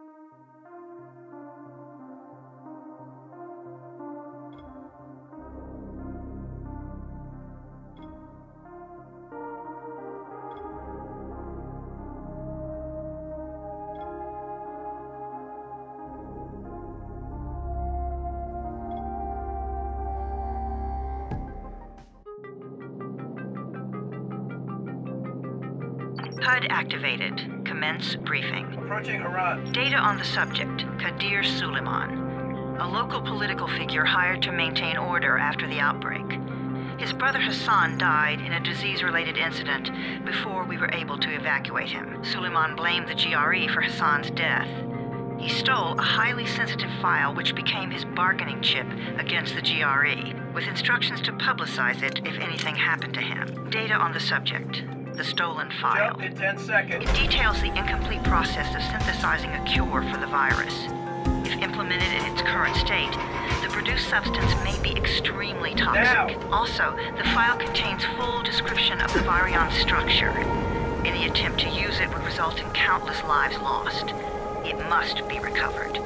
うん。HUD activated. Commence briefing. Approaching Harran. Data on the subject, Kadir Suleiman. A local political figure hired to maintain order after the outbreak. His brother Hassan died in a disease-related incident before we were able to evacuate him. Suleiman blamed the GRE for Hassan's death. He stole a highly sensitive file which became his bargaining chip against the GRE, with instructions to publicize it if anything happened to him. Data on the subject, the stolen file. Jump in 10 seconds. It details the incomplete process of synthesizing a cure for the virus. If implemented in its current state, the produced substance may be extremely toxic. Now. Also, the file contains full description of the virion structure. Any attempt to use it would result in countless lives lost. It must be recovered.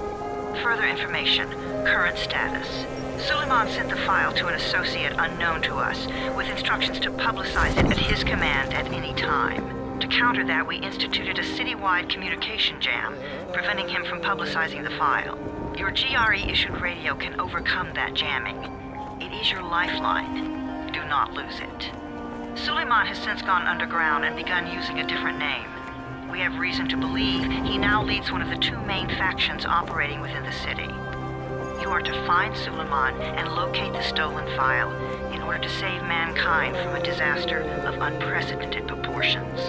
Further information, current status. Suleiman sent the file to an associate unknown to us, with instructions to publicize it at his command at any time. To counter that, we instituted a citywide communication jam, preventing him from publicizing the file. Your GRE-issued radio can overcome that jamming. It is your lifeline. Do not lose it. Suleiman has since gone underground and begun using a different name. We have reason to believe he now leads one of the two main factions operating within the city. You are to find Suleiman and locate the stolen file in order to save mankind from a disaster of unprecedented proportions.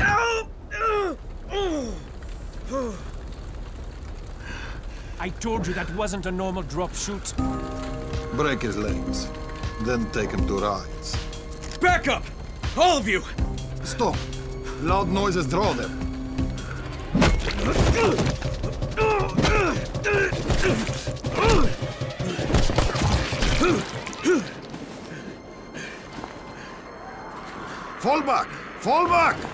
Ah! I told you that wasn't a normal drop shoot. Break his legs. Then take him to Rais. Back up! All of you! Stop! Loud noises draw them. Fall back! Fall back!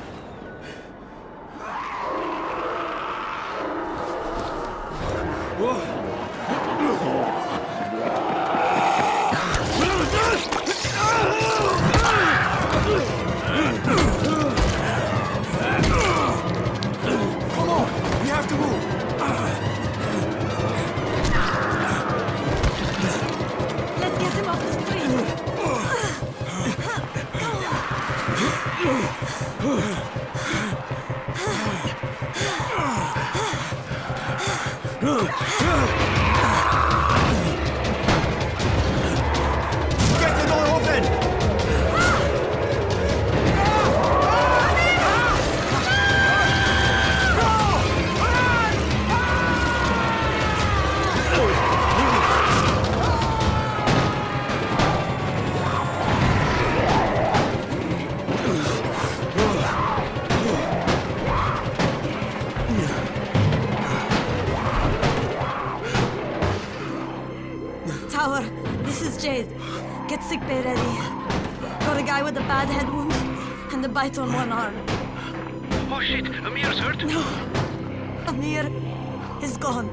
Bite on one arm. Oh shit, Amir's hurt? No. Amir is gone.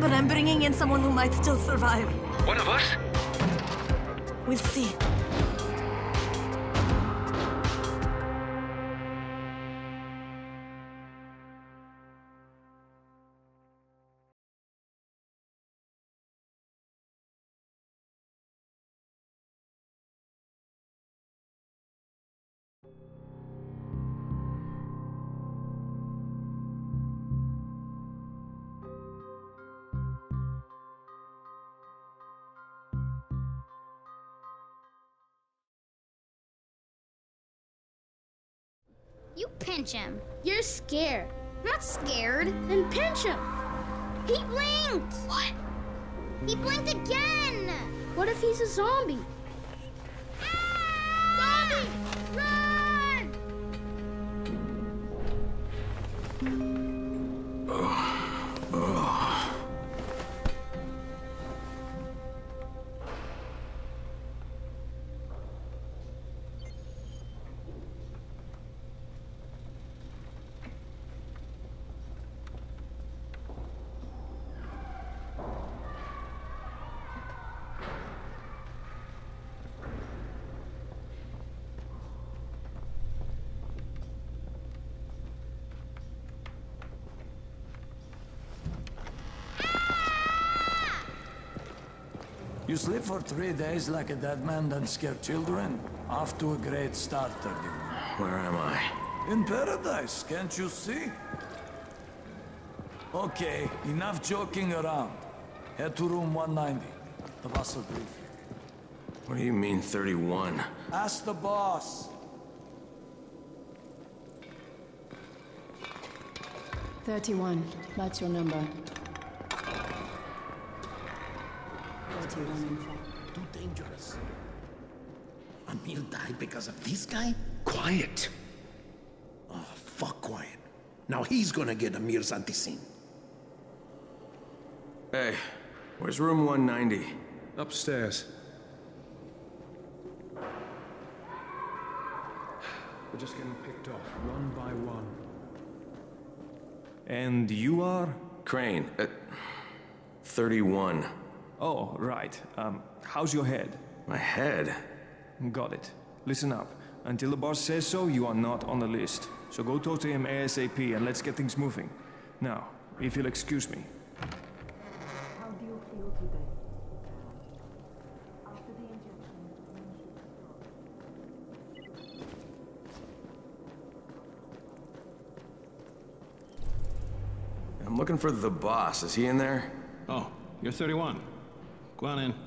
But I'm bringing in someone who might still survive. One of us? We'll see. Pinch him. You're scared. Not scared. Then pinch him. He blinked. What? He blinked again. What if he's a zombie? Ah! Zombie! You sleep for three days like a dead man, then scare children? Off to a great start, 31. Where am I? In paradise, can't you see? Okay, enough joking around. Head to room 190. The boss will brief you. What do you mean 31? Ask the boss. Thirty-one. That's your number. Thirty-one, in fact. Too dangerous. Amir died because of this guy? Quiet. Oh, fuck quiet. Now he's gonna get Amir's anti Hey, where's room 190? Upstairs. We're just getting picked off, one by one. And you are? Crane, at 31. Oh, right. Um, how's your head? My head? Got it. Listen up. Until the boss says so, you are not on the list. So go talk to him ASAP and let's get things moving. Now, if you'll excuse me. How do you feel today? After the injection, I'm looking for the boss. Is he in there? Oh, you're 31. Go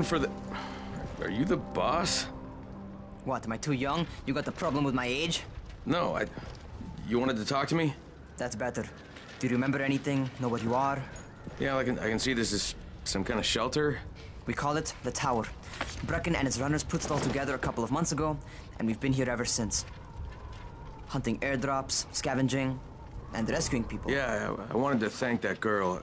on in. Hey, I'm looking for the... Are you the boss? What, am I too young? You got the problem with my age? No, I... You wanted to talk to me? That's better. Do you remember anything? Know what you are? Yeah, I can, I can see this is some kind of shelter. We call it the Tower. Brecken and his runners put it all together a couple of months ago, and we've been here ever since. Hunting airdrops, scavenging, and rescuing people. Yeah, I, I wanted to thank that girl.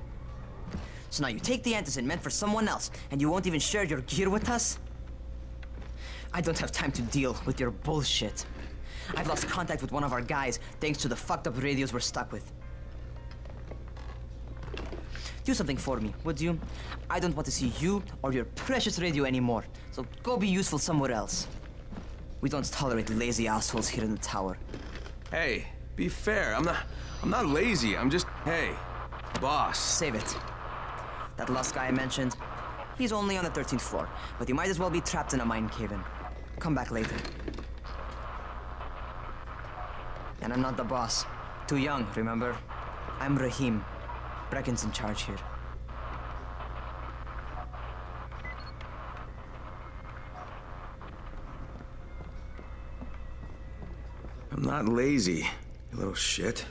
So now you take the antizin meant for someone else, and you won't even share your gear with us? I don't have time to deal with your bullshit. I've lost contact with one of our guys thanks to the fucked up radios we're stuck with. Do something for me, would you? I don't want to see you or your precious radio anymore, so go be useful somewhere else. We don't tolerate lazy assholes here in the tower. Hey, be fair. I'm not... I'm not lazy. I'm just... Hey, boss. Save it. That last guy I mentioned, he's only on the 13th floor, but he might as well be trapped in a mine cave-in. Come back later. And I'm not the boss. Too young, remember? I'm Rahim. Brecken's in charge here. I'm not lazy, you little shit.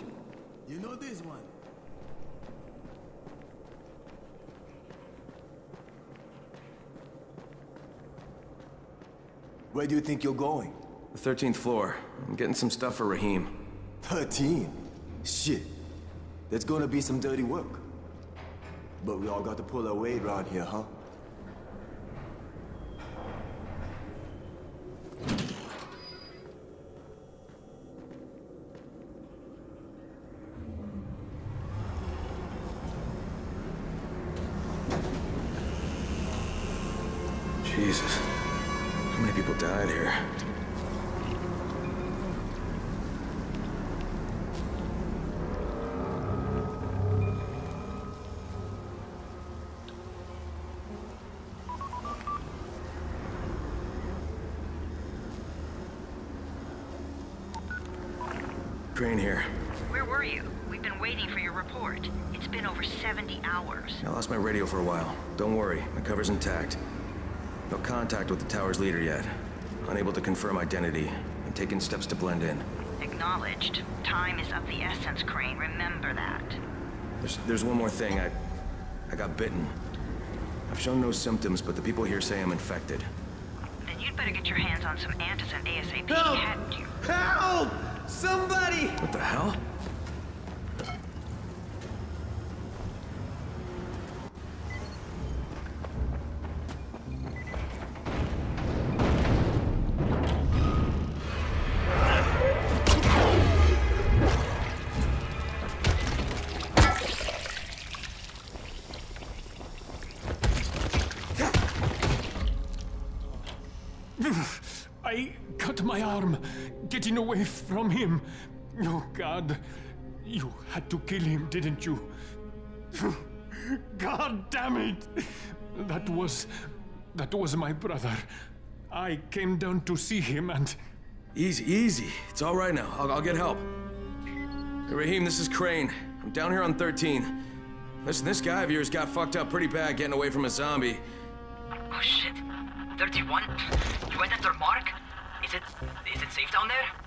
You. You know this one. Where do you think you're going? The 13th floor. I'm getting some stuff for Rahim. 13? Shit. That's gonna be some dirty work. But we all got to pull our weight around here, huh? Jesus. How many people died here? Crane here. Where were you? We've been waiting for your report. It's been over 70 hours. I lost my radio for a while. Don't worry, my cover's intact. No contact with the tower's leader yet. Unable to confirm identity. I'm taking steps to blend in. Acknowledged. Time is of the essence, Crane. Remember that. There's, there's one more thing. I, I got bitten. I've shown no symptoms, but the people here say I'm infected. Then you'd better get your hands on some antizin ASAP. Help! Hadn't you? Help! Somebody! What the hell? Away from him. Oh, God. You had to kill him, didn't you? God damn it! That was. That was my brother. I came down to see him and. Easy, easy. It's all right now. I'll, I'll get help. Hey, Rahim, this is Crane. I'm down here on 13. Listen, this guy of yours got fucked up pretty bad getting away from a zombie. Oh shit. 31? You went after Mark? Is it is it safe down there?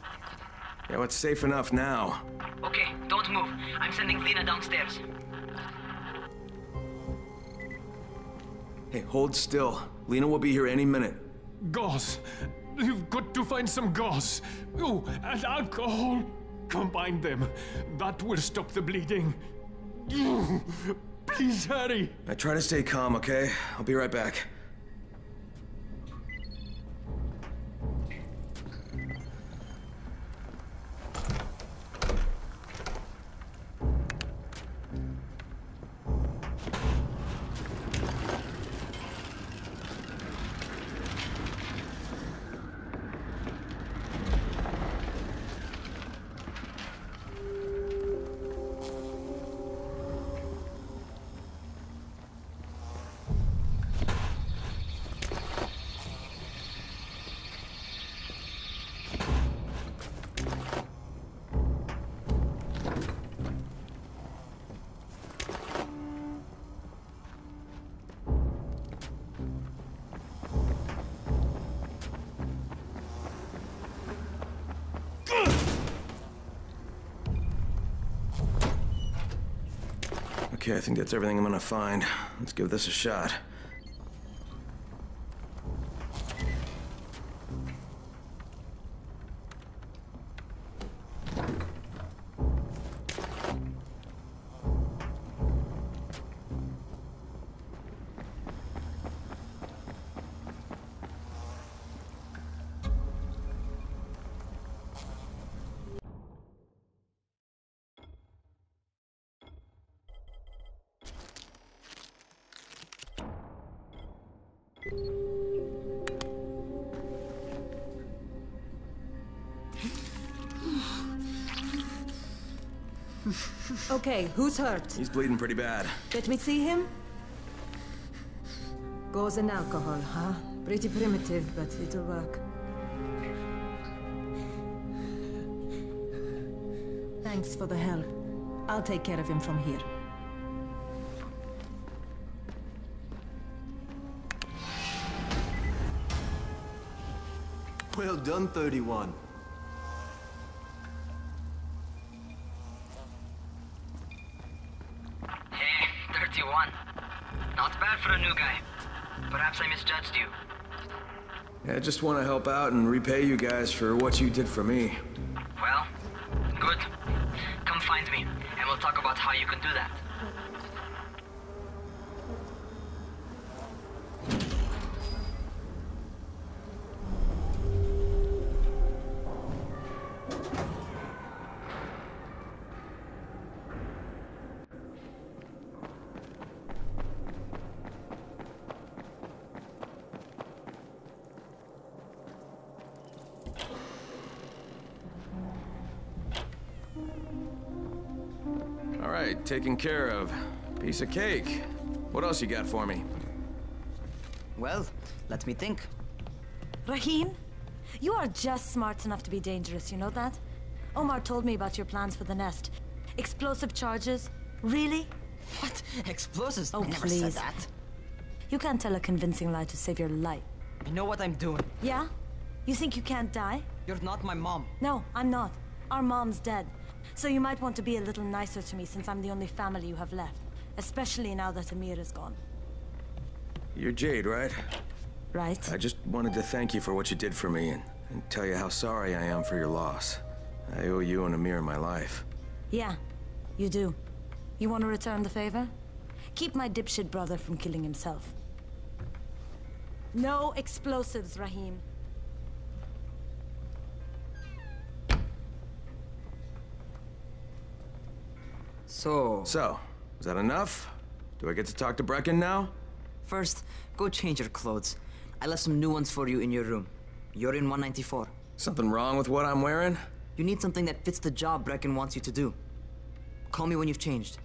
Yeah, well, it's safe enough now. Okay, don't move. I'm sending Lena downstairs. Hey, hold still. Lena will be here any minute. Gauze. You've got to find some gauze. Oh, and alcohol. Combine them. That will stop the bleeding. Please hurry. I try to stay calm, okay? I'll be right back. I think that's everything I'm gonna find. Let's give this a shot. Okay, who's hurt? He's bleeding pretty bad. Let me see him. Gauze and alcohol, huh? Pretty primitive, but it'll work. Thanks for the help. I'll take care of him from here. Well done, 31. I misjudged you. I just want to help out and repay you guys for what you did for me. Right, taken care of. Piece of cake. What else you got for me? Well, let me think. Rahim, you are just smart enough to be dangerous, you know that? Omar told me about your plans for the nest. Explosive charges? Really? What? Explosives? Oh, I never please. said that. You can't tell a convincing lie to save your life. I know what I'm doing. Yeah? You think you can't die? You're not my mom. No, I'm not. Our mom's dead. So you might want to be a little nicer to me since I'm the only family you have left. Especially now that Amir is gone. You're Jade, right? Right? I just wanted to thank you for what you did for me and, and tell you how sorry I am for your loss. I owe you and Amir my life. Yeah, you do. You want to return the favor? Keep my dipshit brother from killing himself. No explosives, Rahim. So... So, is that enough? Do I get to talk to Brecken now? First, go change your clothes. I left some new ones for you in your room. You're in 194. Something wrong with what I'm wearing? You need something that fits the job Brecken wants you to do. Call me when you've changed.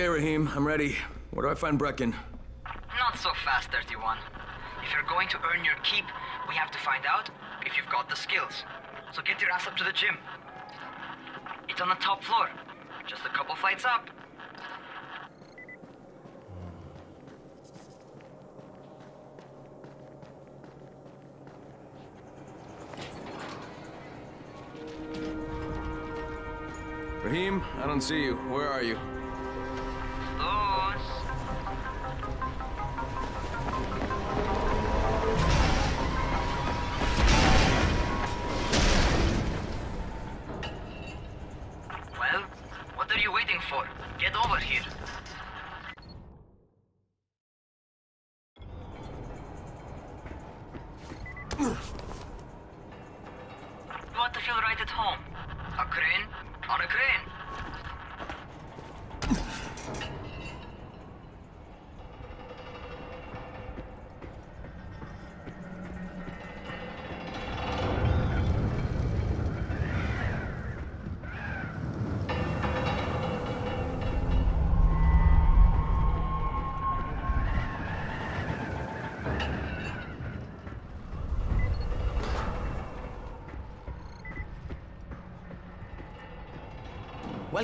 Okay, Rahim, I'm ready. Where do I find Brecken? Not so fast, 31. If you're going to earn your keep, we have to find out if you've got the skills. So get your ass up to the gym. It's on the top floor. Just a couple flights up. Rahim, I don't see you. Where are you? To feel right at home? A crane? On a crane.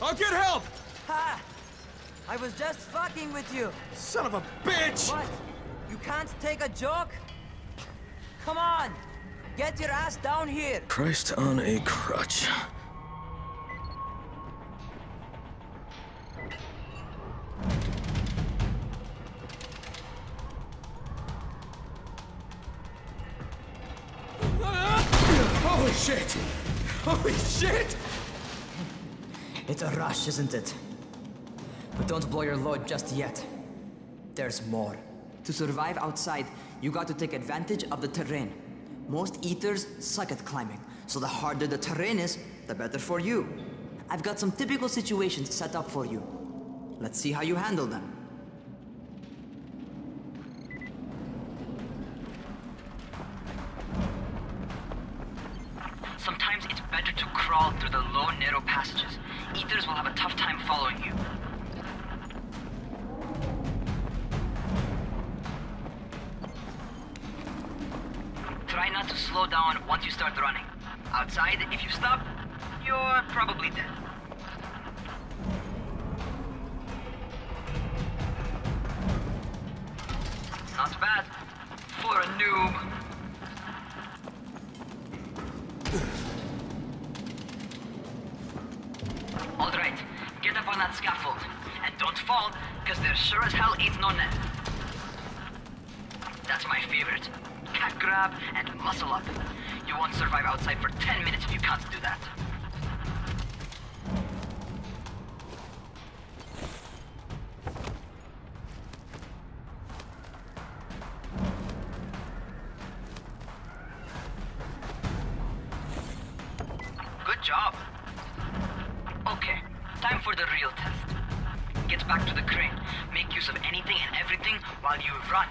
I'll get help! Ha! I was just fucking with you. Son of a bitch! What? You can't take a joke? Come on! Get your ass down here! Christ on a crutch. Holy shit! Holy shit! It's a rush, isn't it? But don't blow your load just yet. There's more. To survive outside, you got to take advantage of the terrain. Most eaters suck at climbing, so the harder the terrain is, the better for you. I've got some typical situations set up for you. Let's see how you handle them. Job. Okay, time for the real test. Get back to the crane. Make use of anything and everything while you run.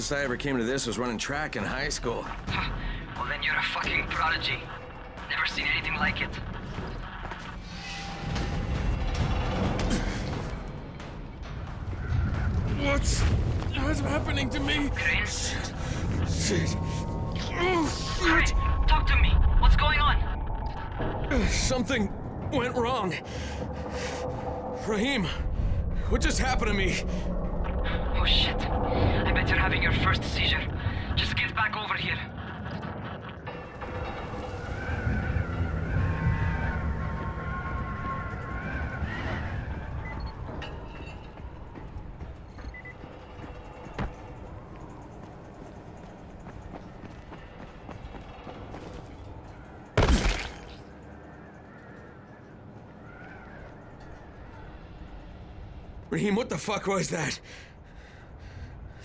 Closest I ever came to this was running track in high school. Well, then you're a fucking prodigy. Never seen anything like it. What's... what's happening to me? Crane? Shit. Oh, Crane, shit. talk to me. What's going on? Something went wrong. Rahim, what just happened to me? Oh shit. I bet you're having your first seizure. Just get back over here. Rahim, what the fuck was that?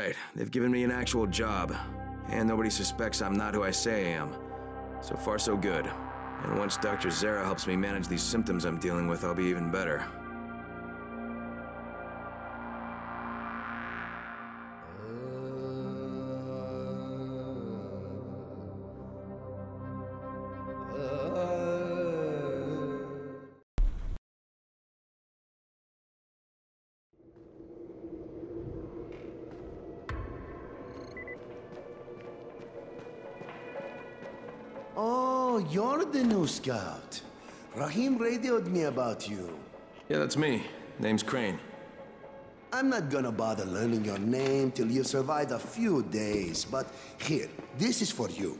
Right, they've given me an actual job, and nobody suspects I'm not who I say I am. So far, so good. And once Dr. Zere helps me manage these symptoms I'm dealing with, I'll be even better. You're the new scout. Rahim radioed me about you. Yeah, that's me. Name's Crane. I'm not gonna bother learning your name till you survive a few days, but here, this is for you.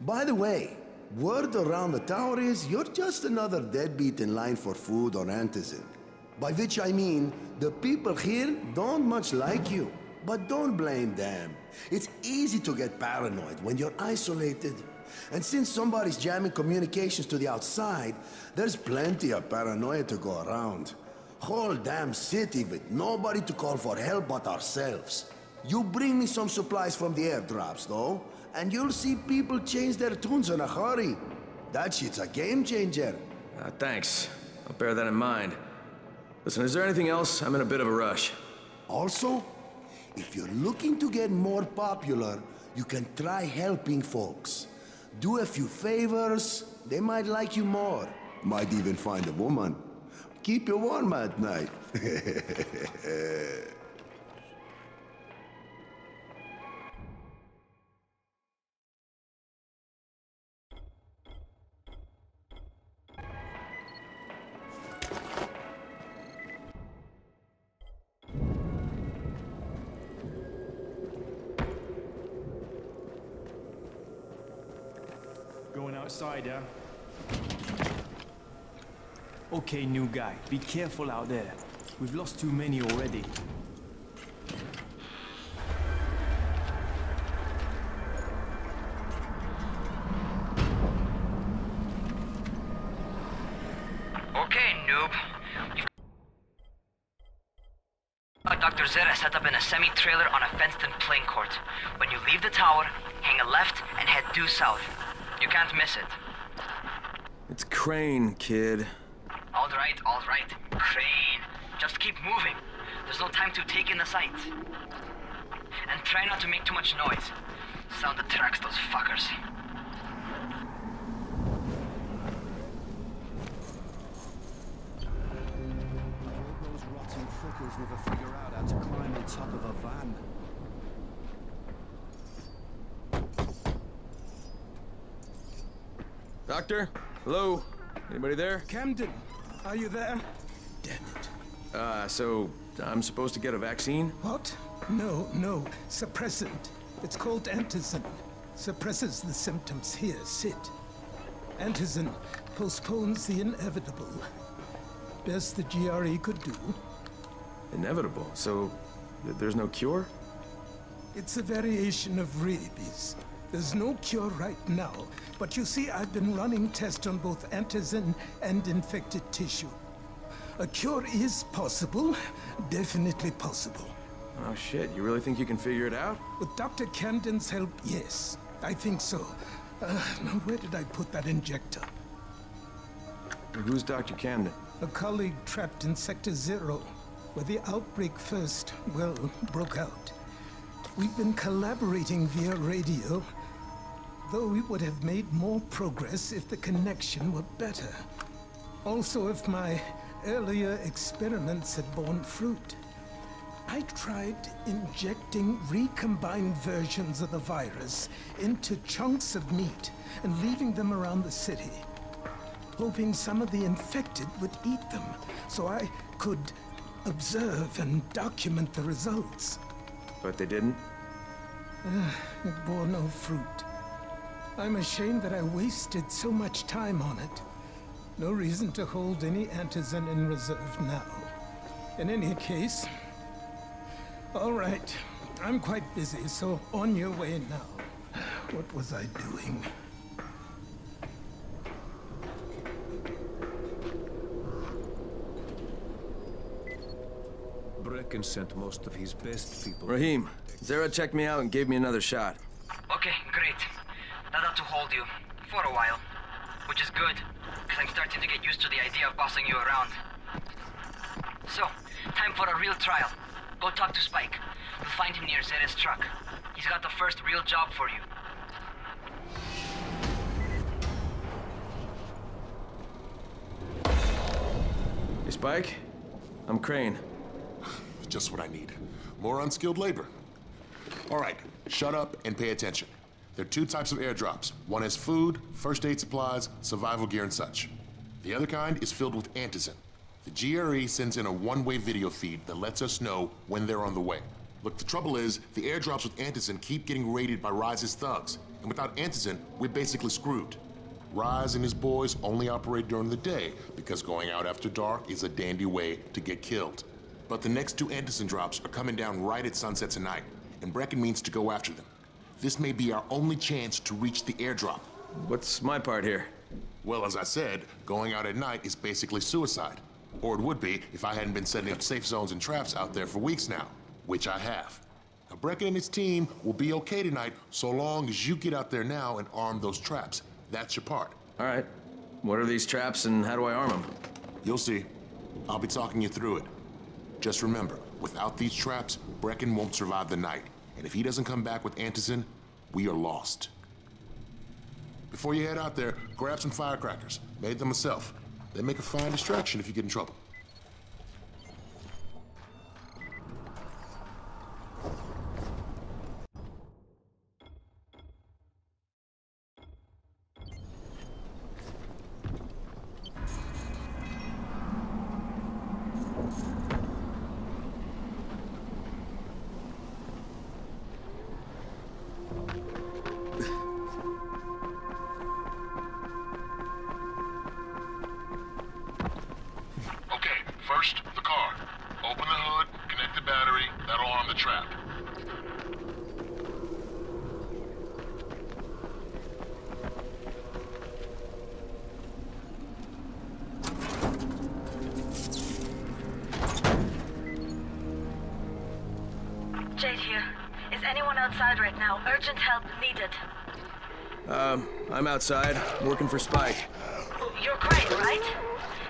By the way, word around the tower is you're just another deadbeat in line for food or antizin. By which I mean, the people here don't much like you. But don't blame them. It's easy to get paranoid when you're isolated. And since somebody's jamming communications to the outside, there's plenty of paranoia to go around. Whole damn city with nobody to call for help but ourselves. You bring me some supplies from the airdrops, though, and you'll see people change their tunes in a hurry. That shit's a game changer. Uh, thanks. I'll bear that in mind. Listen, is there anything else? I'm in a bit of a rush. Also, if you're looking to get more popular, you can try helping folks. Do a few favors, they might like you more. Might even find a woman. Keep you warm at night. Okay, new guy, be careful out there. We've lost too many already. Okay, noob. Dr. Zere set up in a semi-trailer on a fenced-in playing court. When you leave the tower, hang a left and head due south. You can't miss it. It's Crane, kid. All right, all right. Crane. Just keep moving. There's no time to take in the sights. And try not to make too much noise. Sound attracts those fuckers. Those rotten fuckers never figure out how to climb on top of a van. Doctor? Hello? Anybody there? Camden, are you there? Damn it. Uh, so I'm supposed to get a vaccine? What? No, no. Suppressant. It's called antizin. Suppresses the symptoms. Here, sit. Antizin postpones the inevitable. Best the GRE could do. Inevitable. So th- there's no cure? It's a variation of rabies. There's no cure right now, but you see, I've been running tests on both antizin and infected tissue. A cure is possible, definitely possible. Oh shit, you really think you can figure it out? With Dr. Camden's help, yes, I think so. Uh, now, where did I put that injector? Who's Dr. Camden? A colleague trapped in Sector Zero, where the outbreak first, well, broke out. We've been collaborating via radio, though we would have made more progress if the connection were better. Also, if my earlier experiments had borne fruit. I tried injecting recombined versions of the virus into chunks of meat and leaving them around the city, hoping some of the infected would eat them so I could observe and document the results. But they didn't? Uh, it bore no fruit. I'm ashamed that I wasted so much time on it. No reason to hold any antizin in reserve now. In any case, all right. I'm quite busy, so on your way now. What was I doing? Brecken sent most of his best people. Rahim, Zere checked me out and gave me another shot. Okay, great. That ought to hold you. For a while. Which is good, because I'm starting to get used to the idea of bossing you around. So, time for a real trial. Go talk to Spike. You'll find him near Zere's truck. He's got the first real job for you. Hey, Spike? I'm Crane. Just what I need. More unskilled labor. All right, shut up and pay attention. There are two types of airdrops. One is food, first aid supplies, survival gear, and such. The other kind is filled with antizin. The GRE sends in a one-way video feed that lets us know when they're on the way. Look, the trouble is, the airdrops with antizin keep getting raided by Rais's thugs, and without antizin, we're basically screwed. Rise and his boys only operate during the day because going out after dark is a dandy way to get killed. But the next two antizin drops are coming down right at sunset tonight, and Brecken means to go after them. This may be our only chance to reach the airdrop. What's my part here? Well, as I said, going out at night is basically suicide. Or it would be if I hadn't been setting up safe zones and traps out there for weeks now, which I have. Now, Brecken and his team will be okay tonight so long as you get out there now and arm those traps. That's your part. All right. What are these traps and how do I arm them? You'll see. I'll be talking you through it. Just remember, without these traps, Brecken won't survive the night. And if he doesn't come back with antizin, we are lost. Before you head out there, grab some firecrackers. Made them myself. They make a fine distraction if you get in trouble. Needed. Um, I'm outside, working for Spike. You're great, right?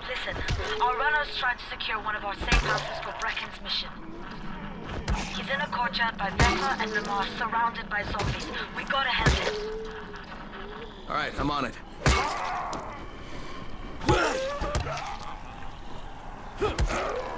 Listen, our runner's trying to secure one of our safe houses for Brecken's mission. He's in a courtyard by Vesa and Lamar, surrounded by zombies. We gotta help him. Alright, I'm on it. Okay,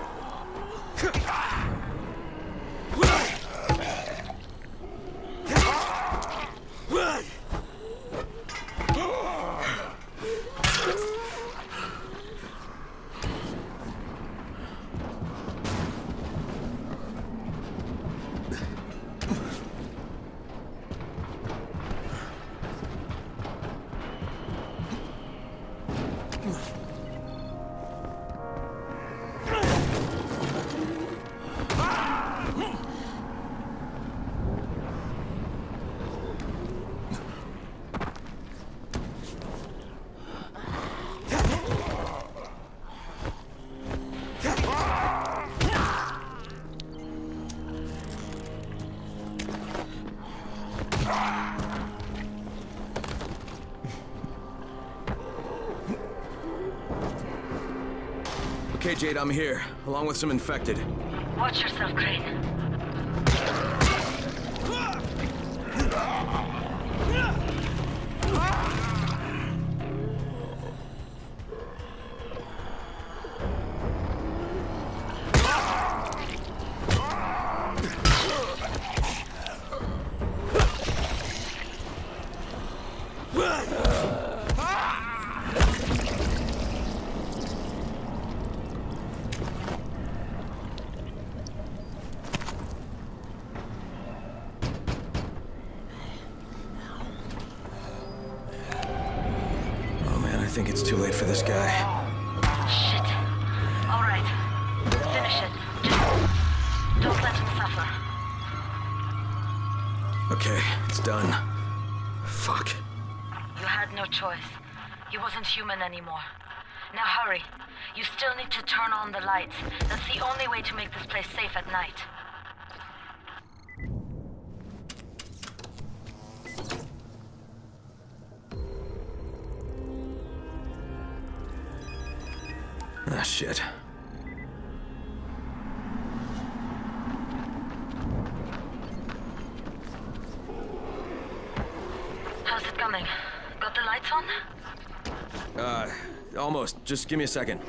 I'm here, along with some infected. Watch yourself, Crane. Too late for this guy. Shit. All right. Finish it. Just don't let him suffer. Okay, it's done. Fuck. You had no choice. He wasn't human anymore. Now hurry. You still need to turn on the lights. That's the only way to make this place safe at night. Shit. How's it coming? Got the lights on? Uh, almost. Just give me a second.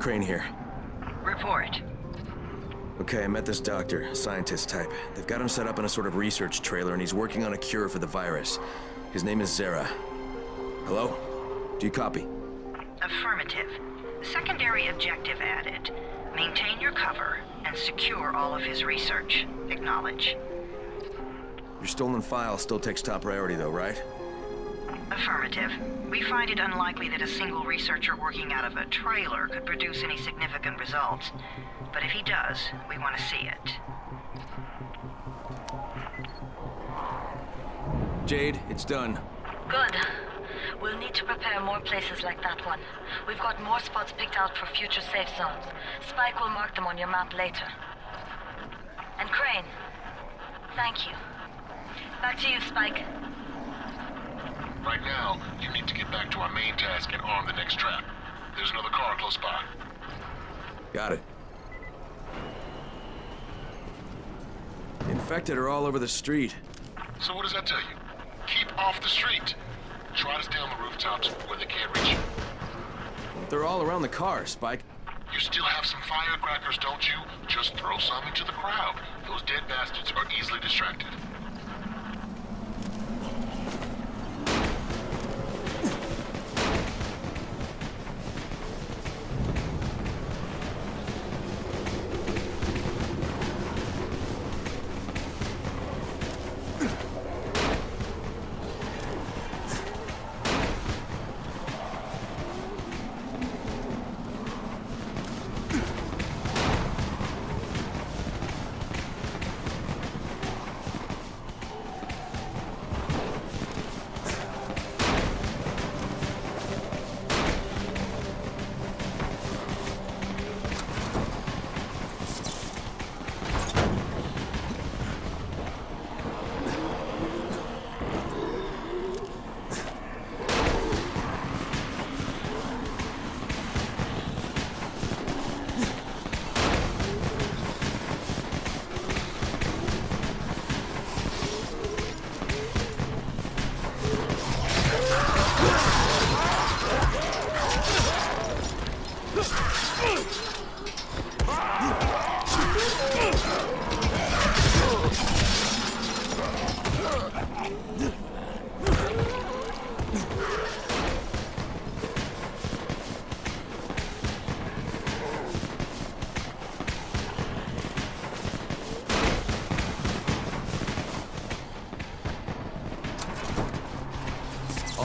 Crane here. Okay, I met this doctor, scientist type. They've got him set up in a sort of research trailer, and he's working on a cure for the virus. His name is Zere. Hello? Do you copy? Affirmative. Secondary objective added. Maintain your cover and secure all of his research. Acknowledge. Your stolen file still takes top priority, though, right? Affirmative. We find it unlikely that a single researcher working out of a trailer could produce any significant results. But if he does, we want to see it. Jade, it's done. Good. We'll need to prepare more places like that one. We've got more spots picked out for future safe zones. Spike will mark them on your map later. And Crane, thank you. Back to you, Spike. Right now, you need to get back to our main task and arm the next trap. There's another car close by. Got it. Infected are all over the street. So what does that tell you? Keep off the street. Try to stay on the rooftops where they can't reach you. They're all around the car, Spike. You still have some firecrackers, don't you? Just throw some into the crowd. Those dead bastards are easily distracted.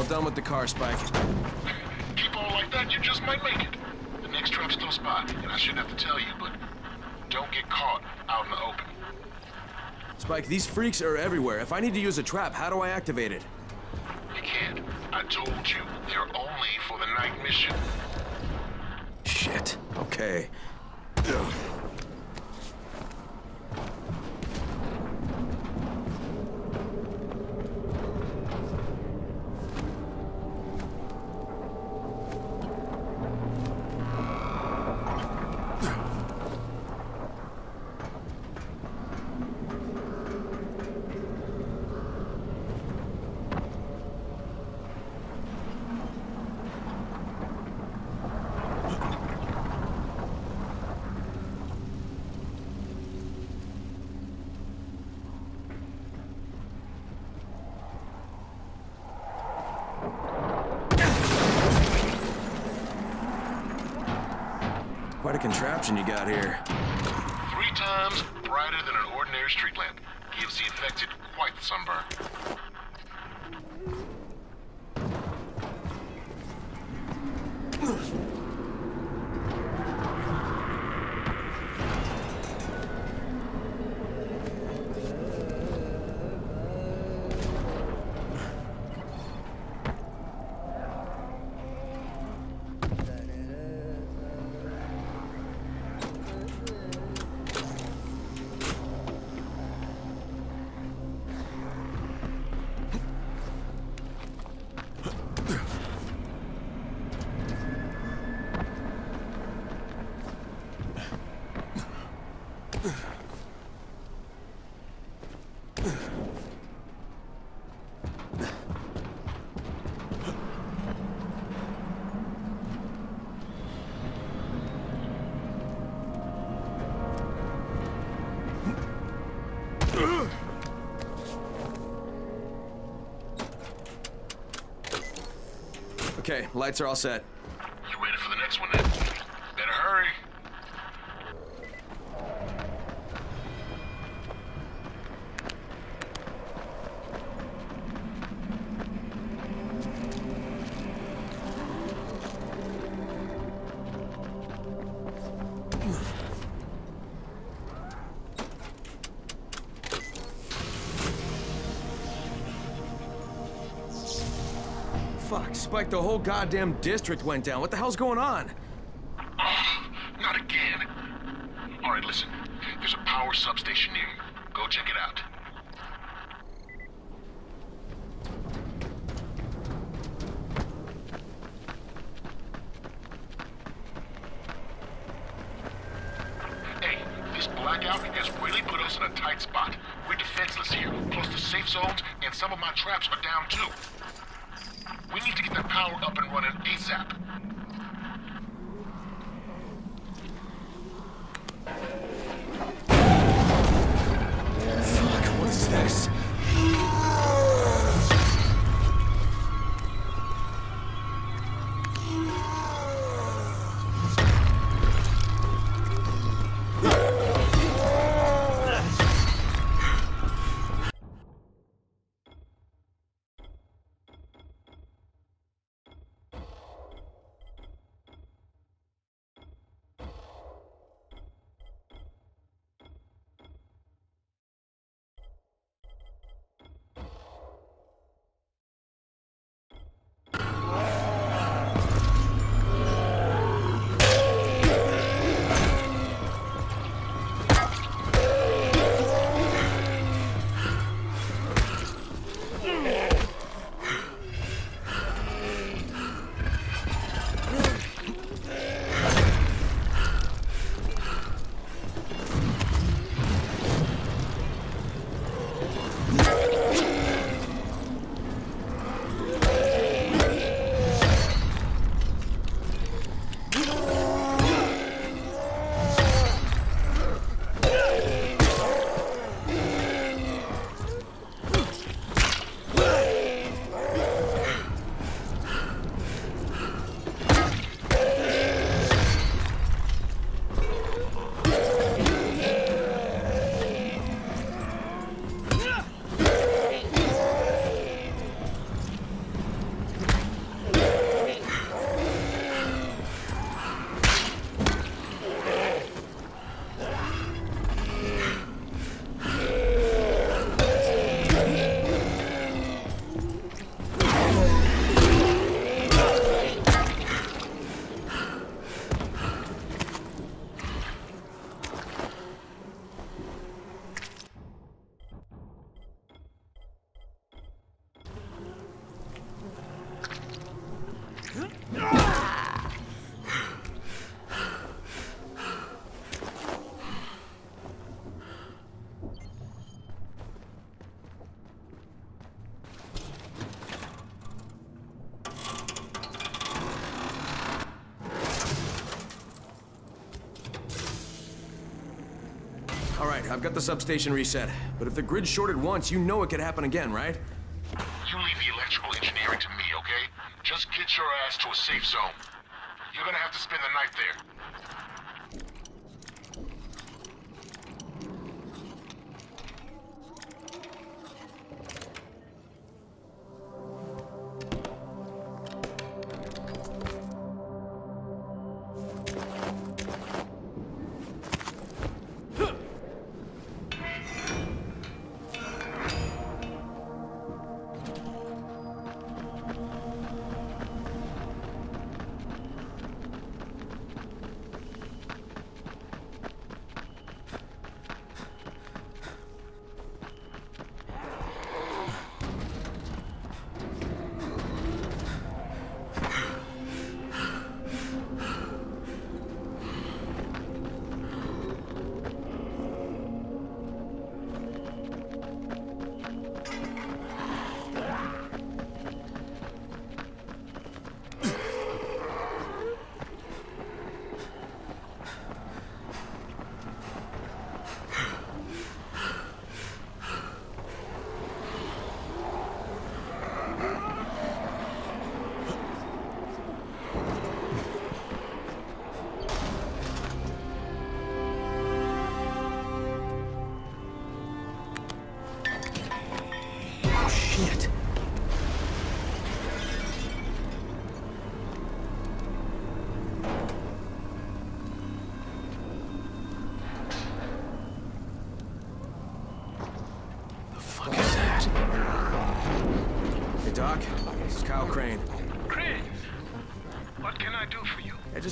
Well done with the car, Spike. Keep on like that, you just might make it. The next trap's close by, and I shouldn't have to tell you, but don't get caught out in the open. Spike, these freaks are everywhere. If I need to use a trap, how do I activate it? You can't. I told you, they're only for the night mission. Shit. Okay. Ugh. You got here. Three times brighter than an ordinary street lamp. Gives the infected quite the sunburn. Lights are all set. Spike, the whole goddamn district went down. What the hell's going on? Not again. All right, listen. There's a power substation near you. Go check it out. Hey, this blackout has really put us in a tight spot. We're defenseless here. Plus the safe zones and some of my traps are down too. We need to get that power up and running ASAP. Right, I've got the substation reset. But if the grid shorted once, you know it could happen again, right? You leave the electrical engineering to me, okay? Just get your ass to a safe zone. You're gonna have to spend the night there.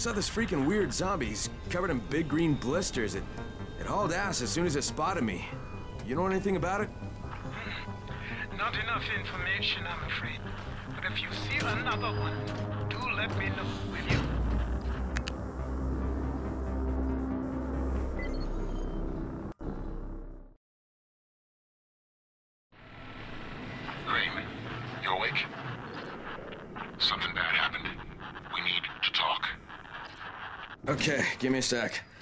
Saw this freaking weird zombie. He's covered in big green blisters. It, it hauled ass as soon as it spotted me. You know anything about it? Not enough information, I'm afraid. But if you see another one, do let me know, Something